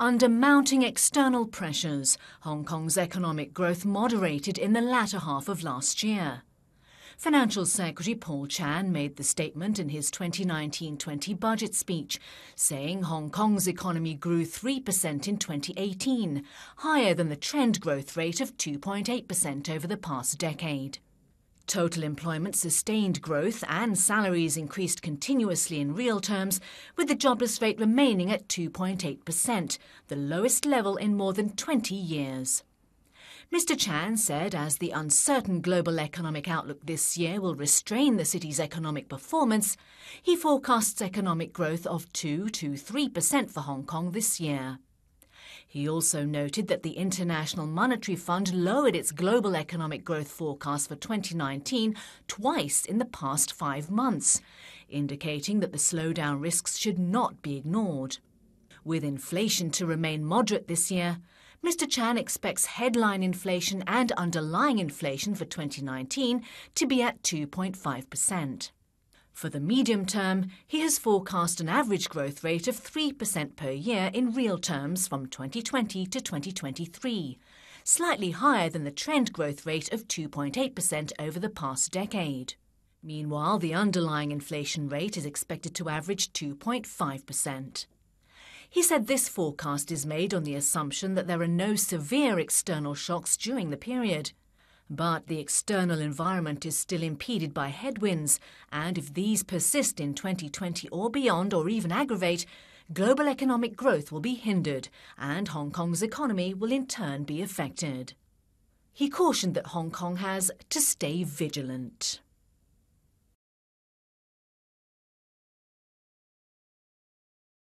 Under mounting external pressures, Hong Kong's economic growth moderated in the latter half of last year. Financial Secretary Paul Chan made the statement in his 2019-20 budget speech, saying Hong Kong's economy grew 3% in 2018, higher than the trend growth rate of 2.8% over the past decade. Total employment sustained growth and salaries increased continuously in real terms, with the jobless rate remaining at 2.8%, the lowest level in more than 20 years. Mr. Chan said as the uncertain global economic outlook this year will restrain the city's economic performance, he forecasts economic growth of 2 to 3% for Hong Kong this year. He also noted that the International Monetary Fund lowered its global economic growth forecast for 2019 twice in the past five months, indicating that the slowdown risks should not be ignored. With inflation to remain moderate this year, Mr. Chan expects headline inflation and underlying inflation for 2019 to be at 2.5%. For the medium term, he has forecast an average growth rate of 3% per year in real terms from 2020 to 2023, slightly higher than the trend growth rate of 2.8% over the past decade. Meanwhile, the underlying inflation rate is expected to average 2.5%. He said this forecast is made on the assumption that there are no severe external shocks during the period. But the external environment is still impeded by headwinds, and if these persist in 2020 or beyond, or even aggravate, global economic growth will be hindered, and Hong Kong's economy will in turn be affected. He cautioned that Hong Kong has to stay vigilant.